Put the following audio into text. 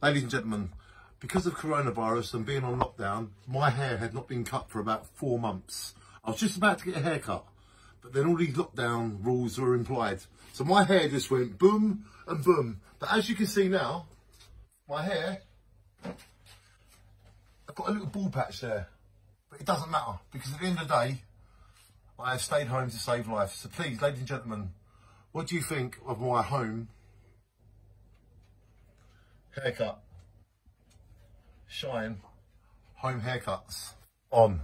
Ladies and gentlemen, because of coronavirus and being on lockdown, my hair had not been cut for about four months. I was just about to get a haircut, but then all these lockdown rules were implied. So my hair just went boom and boom. But as you can see now, my hair, I've got a little ball patch there. But it doesn't matter because at the end of the day, I have stayed home to save life. So please, ladies and gentlemen, what do you think of my home haircut? Shine home haircuts on.